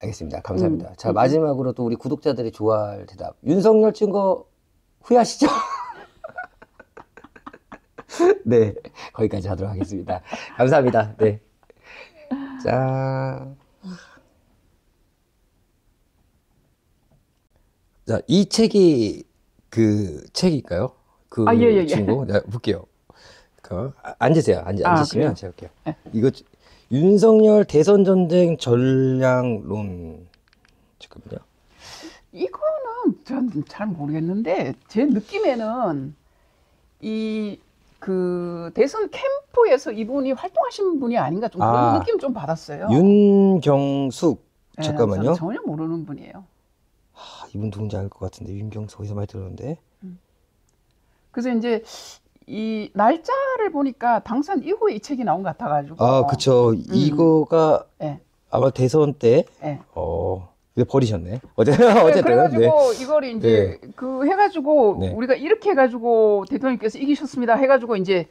알겠습니다. 감사합니다. 음. 자, 마지막으로 또 우리 구독자들이 좋아할 대답. 윤석열 증거 후회하시죠? 네, 거기까지 하도록 하겠습니다. 감사합니다. 네. 자. 자, 이 책이 그 책일까요? 그 아, 예, 예, 예. 친구? 네, 볼게요. 그, 아, 앉으세요. 앉, 아, 앉으시면 그래요? 제가 할게요. 네. 이거 윤석열 대선 전쟁 전략론 잠깐만요. 이거는 전 잘 모르겠는데 제 느낌에는 이 그 대선 캠프에서 이분이 활동하신 분이 아닌가 좀 그런 아. 느낌 좀 받았어요. 윤경숙 네, 잠깐만요. 전혀 모르는 분이에요. 아, 이분 누군지 알 것 같은데 윤경숙 어디서 많이 들었는데. 그래서 이제 이 날짜를 보니까 당선 이후에 이 책이 나온 것 같아가지고. 아, 그쵸. 이거가 예, 아마 대선 때 예. 어, 근데 버리셨네. 어제 그래, 어쨌든 그래가지고 네. 이걸 이제 그 해가지고 네. 우리가 이렇게 해가지고 대통령께서 이기셨습니다 해가지고 이제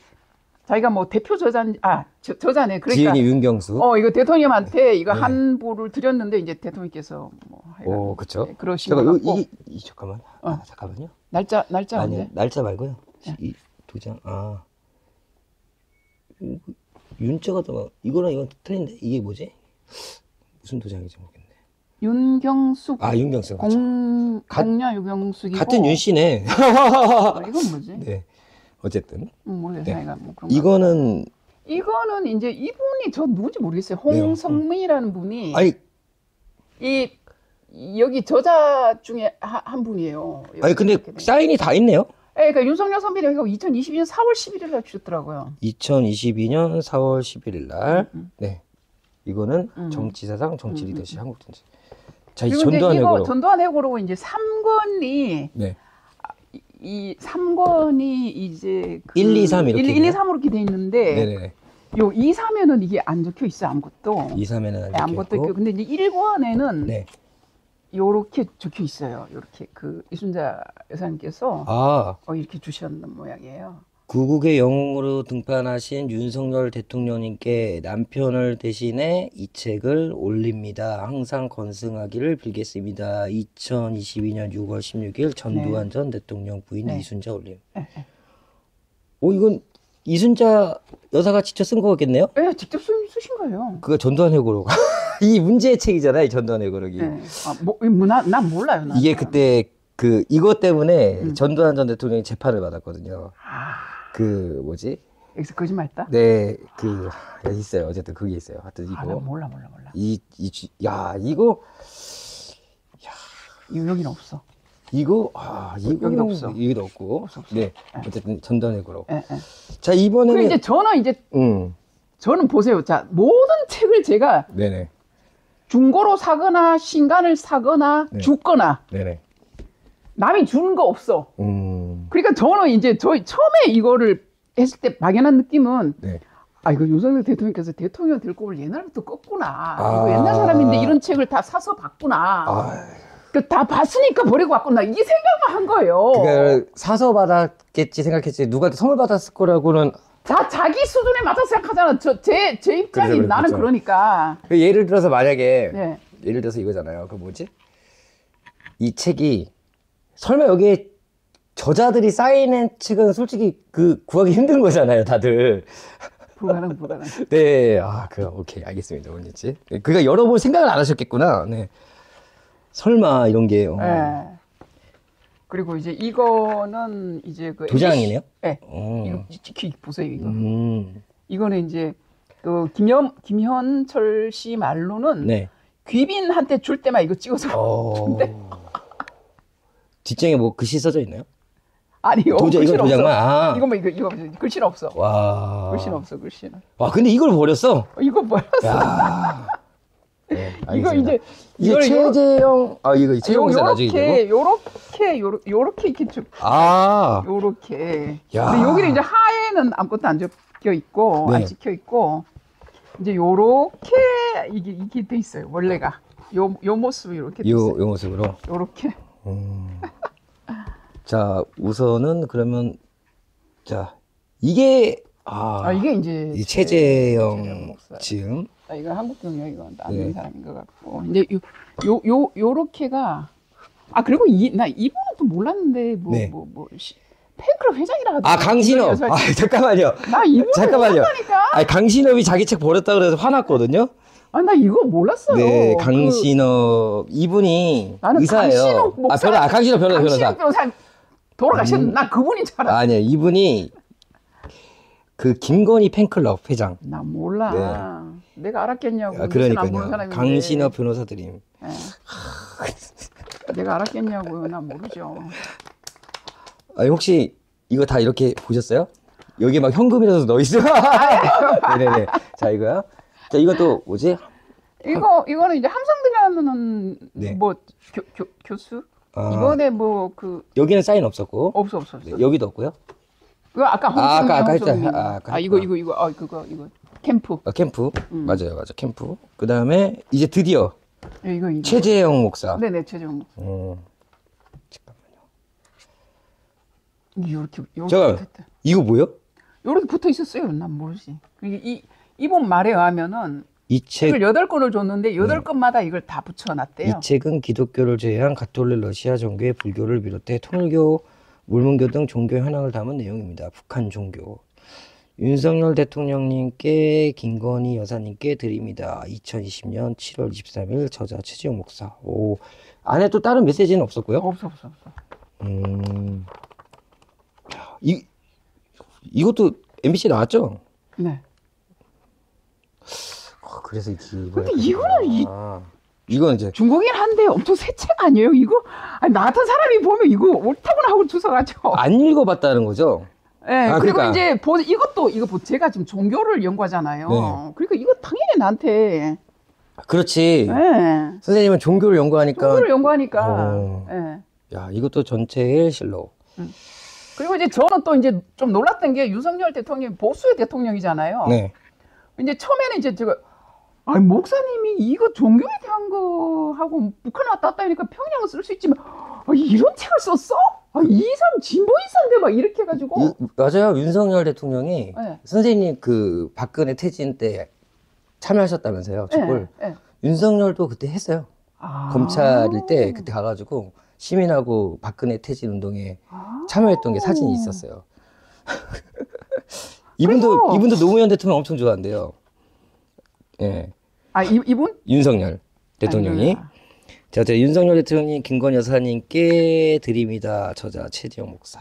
자기가 뭐 대표 저자 아 저, 저자네 그러니까 지은이 윤경숙. 어 이거 대통령한테 이거 네. 한 부를 드렸는데 이제 대통령께서 뭐 해가지고 오, 그쵸. 네, 그러신 것 잠깐 이, 이 잠깐만. 아, 어. 잠깐만요. 날짜 날짜 아니? 날짜 말고요. 네. 이 도장 아 이- 윤자가 더 이거랑 이건 틀린데 이게 뭐지? 무슨 도장인지 모르겠네. 윤경숙 아 윤경숙. 공 가- 공냐 유경숙이고 같은 윤 씨네. 어, 이건 뭐지? 네. 어쨌든 음, 모르겠어 네. 내가 뭐 그런 거. 이거는 이거는 이제 이분이 저 누군지 모르겠어요. 네, 홍성민이라는 분이 아니 이 이- 여기 저자 중에 하- 한 분이에요. 아니 근데 이렇게. 사인이 다 있네요. 예, 그러니까 윤석열 선배님 이거 2022년 4월 11일 날 주셨더라고요. 2022년 4월 11일 날. 음. 네. 이거는 음. 정치사상 정치 음, 리더십 한국 정치. 자, 이 그리고 이제 전두환 해고로. 전두환 해고로 이제 3권이 네. 이 3권이 이제 그 1, 2, 3 이렇게 1, 1, 2, 있나요? 3으로 이렇게 돼 있는데 네네. 요 2, 3에는 이게 안 적혀 있어 아무것도. 2, 3에는 네, 안 아무것도 적혀 있고 있고. 근데 이제 1권에는 네. 요렇게 적혀 있어요. 요렇게 그 이순자 여사님께서 아, 어, 이렇게 주셨는 모양이에요. 구국의 영웅으로 등판하신 윤석열 대통령님께 남편을 대신해 이 책을 올립니다. 항상 건승하기를 빌겠습니다. 2022년 6월 16일 전두환 전 대통령 부인 네. 이순자 올림. 네, 네. 오, 이건 이순자 여사가 직접 쓴 거겠네요? 네, 직접 쓰, 쓰신 거예요. 그거 전두환 해고록. 이 문제의 책이잖아요, 이 전두환 해고록이. 네. 아, 뭐, 뭐, 나, 난 몰라요. 난. 이게 그때 그 이것 때문에 음. 전두환 전 대통령이 재판을 받았거든요. 아, 그 뭐지? 여기서 거짓말했다? 네, 그 야, 있어요. 어쨌든 그게 있어요. 하여튼 아, 나 이거 몰라, 몰라, 몰라. 이, 이, 주- 야, 이거, 이거 여기는 없어. 이거, 아, 이거, 여기도 없어. 여기도 없고. 없어, 없어. 네, 어쨌든 전단해고로. 예, 예. 자, 그리고 이번에는, 이제 저는 이제, 음, 저는 보세요. 자, 모든 책을 제가 네네, 중고로 사거나 신간을 사거나 네. 죽거나 네네, 남이 주는 거 없어. 음, 그러니까 저는 이제 저희 처음에 이거를 했을 때 막연한 느낌은 네. 아 이거 윤석열 대통령께서 대통령 될 거를 옛날부터 껐구나. 아. 이거 옛날 사람인데 이런 책을 다 사서 봤구나. 아, 그다 봤으니까 버리고 왔구나. 이 생각만 한 거예요. 그러니까 사서 받았겠지 생각했지 누구한테 선물 받았을 거라고는 자 자기 수준에 맞춰 생각하잖아. 저 제 제 입장이 그렇죠, 나는 그렇죠. 그러니까 그 예를 들어서 만약에 네. 예를 들어서 이거잖아요. 그 뭐지? 이 책이 설마 여기에 저자들이 사인한 책은 솔직히 그 구하기 힘든 거잖아요, 다들. 불가능 불가능. 네, 아, 그 오케이, 알겠습니다, 원리지. 그가 여러 번 생각을 안 하셨겠구나. 네. 설마 이런 게 어, 네. 그리고 이제 이거는 이제 그 도장이네요? 네. 어. 이거 지키 보세요 이거. 음, 이거는 이제 그 김현 김현철 씨 말로는 네. 귀빈한테 줄 때만 이거 찍어서 어. 뒷장에 뭐 글씨 써져 있나요? 아니 이거 도장 이건. 도장만. 아. 이거 뭐 이거 이거 글씨는 없어. 와. 글씨는 없어 글씨는. 와, 근데 이걸 버렸어? 어, 이거? 야. 네, 이거. 이제 요- 최재형 아 이거 최재형 기사 나중에 되고 요렇게 요렇게 이렇게 쭉아 요렇게. 야. 근데 여기는 이제 하에는 아무것도 안 적혀 있고 네. 안 찍혀 있고 이제 요렇게 이게 이게 돼 있어요 원래가 요 요 모습이 이렇게 돼 요. 요 모습으로 요렇게. 음. 자 우선은 그러면 자 이게 아, 아 이게 이제 이 최재형 최재 지음 아, 이거 한국 경력 이거 안 네. 사람인 것 같고 이제 요 요 요 요렇게가 아 그리고 이 나 이분은 또 몰랐는데 뭐 네. 뭐뭐 팬클럽 회장이라 하더라고. 아 강신업. 아 잠깐만요. 나 이분 잠깐만요. 아 강신업이 자기 책 버렸다 그래서 화났거든요. 아 나 이거 몰랐어요. 네, 그 강신업 이분이 나는 의사예요. 강신업 아 목사- 변호, 아 강신업 변호사 변호사. 강신업 변호사 돌아가신 음. 나 그분인 줄 알았어. 아니요, 이분이 그 김건희 팬클럽 회장. 나 몰라. 내가 알았겠냐고. 아, 그러니까요. 강신업 변호사들임. 예. 내가 알았겠냐고요. 나 모르죠. 아니 혹시 이거 다 이렇게 보셨어요? 여기 막 현금이라도 넣어 있어요. 네네네. 자 이거요. 자 이것도 뭐지? 이거 이거는 이제 함성들이라는 네. 뭐 교, 교, 교수 아, 이번에 뭐 그 여기는 사인 없었고 없어 없어 없어. 네, 여기도 없고요. 이거 아까 아, 아까- 아까 했잖아요. 아, 아까 아 이거 했구나. 이거 이거 아 그거 이거 캠프 아, 캠프 음. 맞아요, 맞아 캠프. 그 다음에 이제 드디어 예, 이거 이거 최재형 목사. 네네 최종 음, 이렇게 이렇게 잠깐. 붙었다. 이거 뭐요? 이렇게 붙어 있었어요. 난 모르지. 이게 이 이분 말에 의하면은 이 책, 책을 여덟 권을 줬는데 여덟 네. 권마다 이걸 다 붙여놨대요. 이 책은 기독교를 제외한 가톨릭 러시아 종교의 불교를 비롯해 통일교, 물문교 등 종교 현황을 담은 내용입니다. 북한 종교. 윤석열 대통령님께 김건희 여사님께 드립니다. 2020년 7월 23일 저자 최지영 목사. 오, 안에 또 다른 메시지는 없었고요. 없어 없어 없어. 음, 야, 이 이것도 MBC 나왔죠? 네. 아, 그래서 이 기분. 근데 이거는 이- 아, 이건 이제 중국인 한데 엄청 새 책 아니에요? 이거 아니, 나 같은 사람이 보면 이거 옳다고나 하고 주워가지고. 안 읽어봤다는 거죠? 예, 아, 그리고 그러니까. 이제 보, 이것도 이거 보- 제가 지금 종교를 연구하잖아요. 네. 그러니까 이거 당연히 나한테 그렇지. 예, 선생님은 종교를 연구하니까. 종교를 연구하니까. 어. 예. 야, 이것도 전체의 실록. 그리고 이제 저는 또 이제 좀 놀랐던 게 윤석열 대통령이 보수의 대통령이잖아요. 네. 이제 처음에는 이제 제가 아니 목사님이 이거 종교에 대한 거 하고 북한 왔다 갔다 하니까 평양을 쓸 수 있지만 아, 이런 책을 썼어? 아, 이 사람 진보 인사인데 막 이렇게 해가지고 이- 맞아요. 윤석열 대통령이 네. 선생님 그 박근혜 퇴진 때 참여하셨다면서요. 촛불. 예, 예. 윤석열도 그때 했어요. 아. 검찰일 때 그때 가가지고 시민하고 박근혜 퇴진 운동에 아. 참여했던 게 사진이 있었어요. 이분도 그래서- 이분도 노무현 대통령 엄청 좋아한대요. 예, 아 이, 이분 윤석열 대통령이. 아니구나. 자, 저 윤석열 대통령이 김건희 여사님께 드립니다. 저자 최지영 목사.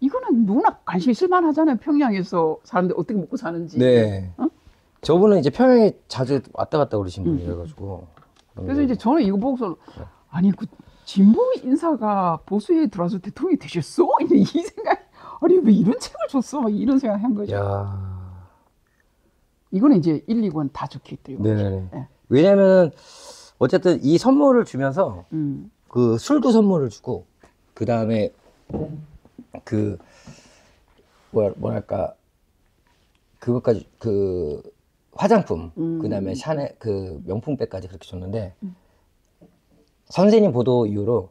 이거는 누구나 관심 있을 만하잖아요. 평양에서 사람들 어떻게 먹고 사는지. 네. 어? 저분은 이제 평양에 자주 왔다 갔다 그러신 분이어가지고. 그래서 이제 저는 이거 보고서 아니 그 진보 인사가 보수에 들어와서 대통령이 되셨어? 이제 이 생각. 아니 왜 이런 책을 줬어? 막 이런 생각 한 거죠. 야. 이거는 이제 1, 2권 다 적혀 있대요. 네네네. 네. 왜냐면은 어쨌든 이 선물을 주면서 음. 그 술도 선물을 주고 그 다음에 그 뭐야 뭐랄까 그것까지 그 화장품 음. 그 다음에 샤넬 그 명품백까지 그렇게 줬는데 선생님 보도 이후로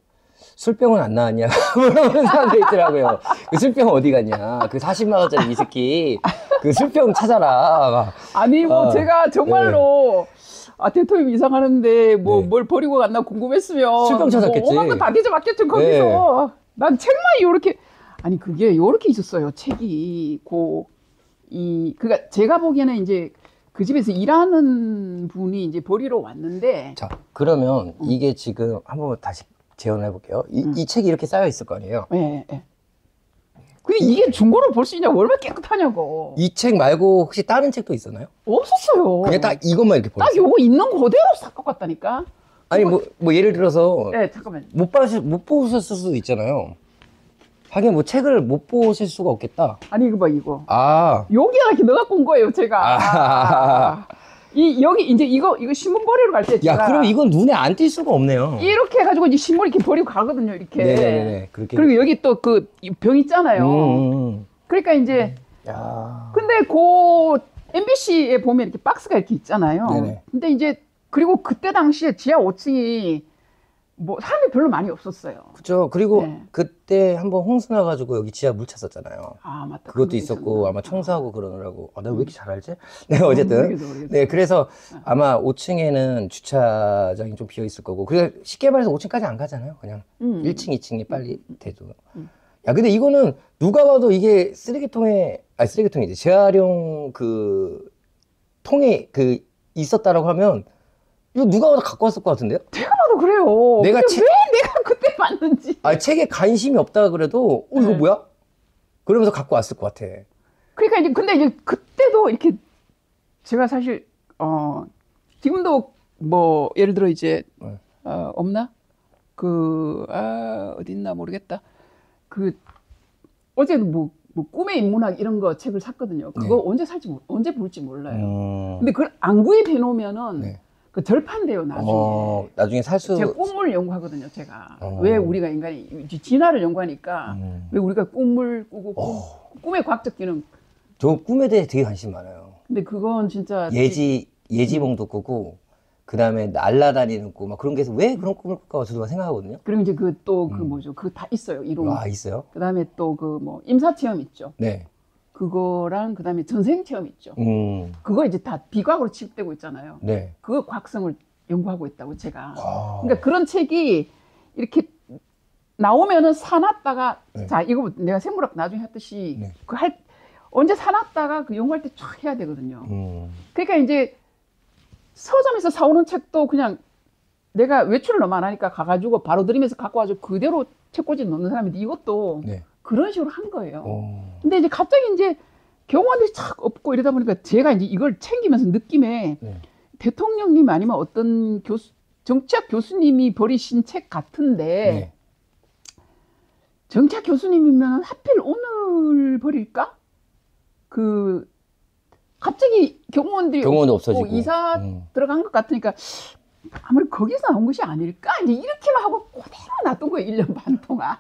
술병은 안 나왔냐 물어보는 사람도 있더라고요. 그 술병 어디 갔냐? 그 40만 원짜리 위스키 그 술병 찾아라. 막. 아니 뭐 아, 제가 정말로 아 대통령 이상하는데 뭐 네. 뭘 버리고 갔나 궁금했으면 술병 찾았겠지. 뭐 오만 거다 뒤져봤겠죠 거기서. 난 책만 요렇게 아니 그게 요렇게 있었어요 책이 고이 그니까 제가 보기에는 이제 그 집에서 일하는 분이 이제 버리러 왔는데 자 그러면 이게 지금 한번 다시 재현해 볼게요. 이, 음. 이 책이 이렇게 쌓여 있을 거 아니에요. 예, 예. 근데 이게 중고로 볼 수 있냐고 얼마나 깨끗하냐고 이 책 말고 혹시 다른 책도 있었나요? 없었어요 그냥 딱 이것만 이렇게 딱 보였어요. 요거 있는 그대로 갔다니까 아니 뭐, 뭐 예를 들어서 네 잠깐만 못 보실 못 보셨을 수도 있잖아요. 하긴 뭐 책을 못 보실 수가 없겠다. 아니 이거 봐 이거 아, 여기다 이렇게 넣어갖고 온 거예요, 제가. 아. 이, 여기, 이제 이거, 이거 신문 버리러 갈 때 제가. 야 그럼 이건 눈에 안 띌 수가 없네요. 이렇게 해가지고 이제 신문 이렇게 버리고 가거든요, 이렇게. 네네네 그렇게. 그리고 여기 또 그 병 있잖아요. 음, 음, 그러니까 이제, 음. 야. 근데 그 MBC에 보면 이렇게 박스가 이렇게 있잖아요. 네네. 근데 이제, 그리고 그때 당시에 지하 5층이 뭐 사람이 별로 많이 없었어요. 그죠. 그리고 네. 그때 한번 홍수 나가지고 여기 지하 물 찼었잖아요. 아 맞다. 그것도 있었고. 아마 청소하고 그러느라고 아, 내가 왜 이렇게 잘 알지? 네 어쨌든 모르겠어, 모르겠어. 네 그래서 아마 5층에는 주차장이 좀 비어 있을 거고 그래 쉽게 말해서 5층까지 안 가잖아요 그냥 음. 1층 2층이 빨리 돼도 야 근데 이거는 누가 봐도 이게 쓰레기통에 아니 쓰레기통이지 재활용 그 통에 그 있었다라고 하면 이거 누가 봐도 갖고 왔을 것 같은데요? 제가 봐도 그래요. 내가 근데 책- 왜 내가 그때 봤는지. 아 책에 관심이 없다 그래도 어 이거 네. 뭐야? 그러면서 갖고 왔을 것 같아. 그러니까 이제 근데 이제 그때도 이렇게 제가 사실 어 지금도 뭐 예를 들어 이제 네. 어, 없나 그아 어디 있나 모르겠다 그 어제도 뭐, 뭐 꿈의 인문학 이런 거 책을 샀거든요. 그거 네. 언제 살지 몰- 언제 볼지 몰라요. 음. 근데 그걸 안 구입해 놓으면은 네. 그 절판돼요 나중에. 어, 나중에 살 수. 제가 꿈을 연구하거든요, 제가. 어. 왜 우리가 인간이 진화를 연구하니까 음. 왜 우리가 꿈을 꾸고 꿈, 어. 꿈의 과학적 기능. 저 꿈에 대해 되게 관심 많아요. 근데 그건 진짜 예지 예지몽도 꾸고 그 다음에 날라다니는 꿈 막 그런 게 해서 왜 그런 꿈을 꿀까 저도 생각하거든요. 그리고 이제 그 또그 음. 뭐죠? 그거 다 있어요, 이론. 아 있어요? 그다음에 또 그 뭐 임사 체험 있죠. 네. 그거랑 그다음에 전생 체험 있죠. 음. 그거 이제 다 비과학으로 취급되고 있잖아요. 네. 그거 과학성을 연구하고 있다고 제가. 아. 그러니까 그런 책이 이렇게 나오면은 사놨다가 네. 자 이거 내가 생물학 나중에 했듯이 네. 그할 언제 사놨다가 그 연구할 때 쫙 해야 되거든요. 음. 그러니까 이제 서점에서 사오는 책도 그냥 내가 외출을 너무 안 하니까 가가지고 바로 들이면서 갖고 와서 그대로 책꽂이 넣는 사람인데 이것도 네. 그런 식으로 한 거예요. 어. 근데 이제 갑자기 이제 경호원들이 착 없고 이러다 보니까 제가 이제 이걸 챙기면서 느낌에 네. 대통령님 아니면 어떤 교수, 정치학 교수님이 버리신 책 같은데 네. 정치학 교수님이면 하필 오늘 버릴까? 그 갑자기 경호원들이 경호원도 없고 없어지고. 이사 음. 들어간 것 같으니까 아무리 거기서 나온 것이 아닐까? 이제 이렇게만 하고 그대로 놔둔 거예요. 1년 반 동안.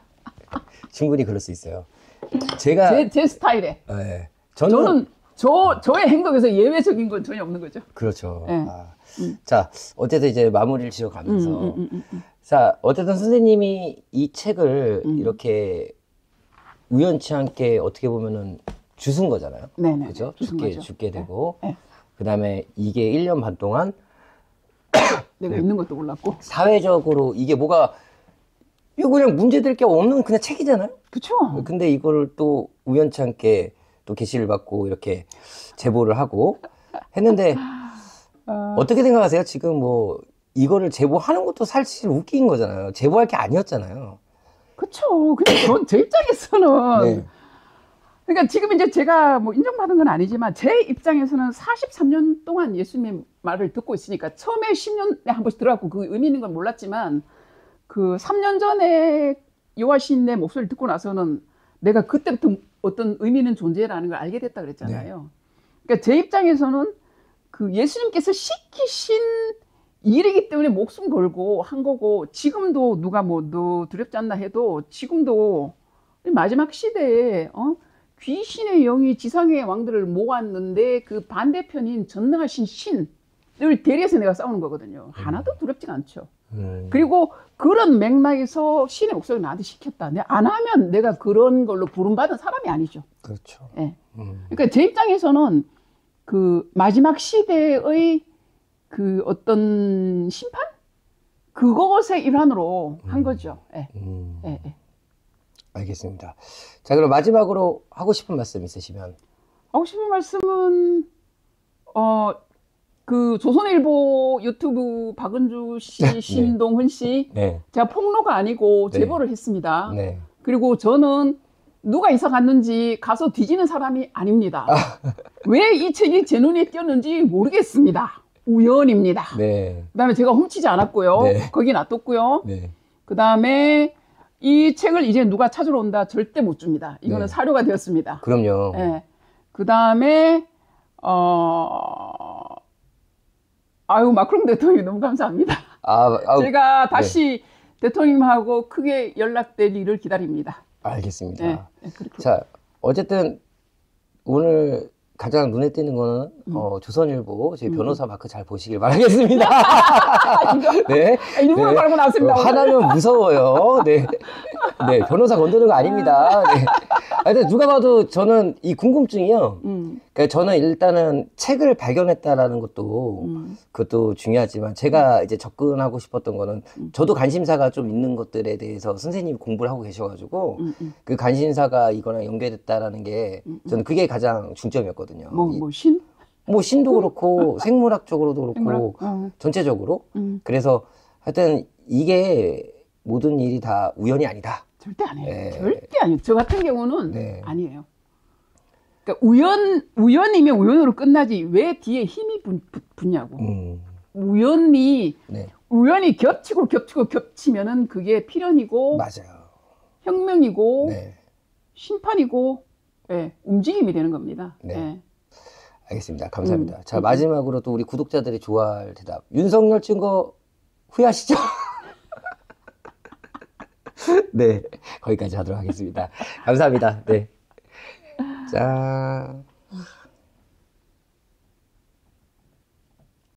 충분히 그럴 수 있어요. 제가 제, 제 스타일에. 네. 저는, 저는 저, 저의 행동에서 예외적인 건 전혀 없는 거죠. 그렇죠. 네. 아. 음. 자 어쨌든 이제 마무리를 지어가면서 음, 음, 음, 음. 자, 어쨌든 선생님이 이 책을 음. 이렇게 우연치 않게 어떻게 보면은 주순 거잖아요. 네네. 그죠? 주신 죽게, 거죠. 죽게 되고. 네. 그 다음에 이게 1년 반 동안 내가 네. 있는 것도 몰랐고. 사회적으로 이게 뭐가 이거 그냥 문제될 게 없는 그냥 책이잖아요. 그쵸? 근데 이거를 또 우연치 않게 또 게시를 받고 이렇게 제보를 하고 했는데 어, 어떻게 생각하세요? 지금 뭐 이거를 제보하는 것도 사실 웃긴 거잖아요. 제보할 게 아니었잖아요. 그쵸. 근데 저, 제 입장에서는. 네. 그러니까 지금 이제 제가 뭐 인정받은 건 아니지만 제 입장에서는 43년 동안 예수님의 말을 듣고 있으니까 처음에 10년에 한 번씩 들어갔고 그 의미 있는 건 몰랐지만 그 3년 전에 여호와신의 목소리를 듣고 나서는 내가 그때부터 어떤 의미 있는 존재라는 걸 알게 됐다 그랬잖아요. 그러니까 제 입장에서는 그 예수님께서 시키신 일이기 때문에 목숨 걸고 한 거고 지금도 누가 뭐 너 두렵지 않나 해도 지금도 마지막 시대에 어? 귀신의 영이 지상의 왕들을 모았는데 그 반대편인 전능하신 신 을 대리해서 내가 싸우는 거거든요. 하나도 두렵지가 않죠. 음. 그리고 그런 맥락에서 신의 목소리를 나한테 시켰다. 내가 안 하면 내가 그런 걸로 부름받은 사람이 아니죠. 그렇죠. 예. 음. 그러니까 제 입장에서는 그 마지막 시대의 그 어떤 심판? 그것의 일환으로 한 음. 거죠. 예. 음. 예, 예. 알겠습니다. 자, 그럼 마지막으로 하고 싶은 말씀 있으시면. 하고 싶은 말씀은 어 그 조선일보 유튜브 박은주 씨, 네. 신동훈 씨, 네. 제가 폭로가 아니고 네. 제보를 했습니다. 네. 그리고 저는 누가 이사 갔는지 가서 뒤지는 사람이 아닙니다. 왜이 책이 제 눈에 띄었는지 모르겠습니다. 우연입니다. 네. 그다음에 제가 훔치지 않았고요. 네. 거기 놔뒀고요. 네. 그다음에 이 책을 이제 누가 찾으러 온다 절대 못 줍니다. 이거는 네. 사료가 되었습니다. 그럼요. 예. 그다음에 어 아유 마크롱 대통령이 너무 감사합니다. 아, 아 제가 다시 대통령님하고 크게 연락될 일을 기다립니다. 알겠습니다. 네, 네. 자, 어쨌든 오늘 가장 눈에 띄는 거는 음. 어, 조선일보 제 변호사 마크 잘 보시길 바라겠습니다. 네. 아, 일부러 네. 말고 나왔습니다. 어, 화나면 무서워요. 네. 네, 변호사 건드는 거 아닙니다. 네. 하여튼 누가 봐도 저는 이 궁금증이요. 음, 그러니까 저는 일단은 책을 발견했다라는 것도 음, 그것도 중요하지만 제가 이제 접근하고 싶었던 거는 음. 저도 관심사가 좀 있는 것들에 대해서 선생님이 공부를 하고 계셔가지고 음, 음. 그 관심사가 이거랑 연계됐다라는 게. 저는 그게 가장 중점이었거든요. 뭐, 이- 뭐, 신? 뭐 신도 그렇고 생물학적으로도 그렇고 생물학? 어, 전체적으로 음, 그래서 하여튼 이게 모든 일이 다 우연이 아니다. 절대 아니에요. 네. 절대 아니에요. 저 같은 경우는 네. 아니에요. 그러니까 우연, 우연이면 우연으로 끝나지 왜 뒤에 힘이 붙, 붙, 붙냐고. 음, 우연이, 네, 우연이 겹치고 겹치고 겹치면은 그게 필연이고, 맞아요. 혁명이고, 네, 심판이고, 예, 움직임이 되는 겁니다. 네. 예. 알겠습니다. 감사합니다. 음, 자 음, 마지막으로 또 우리 구독자들이 좋아할 대답. 윤석열 증거 후회하시죠? 네, 거기까지 하도록 하겠습니다. 감사합니다. 네. 자.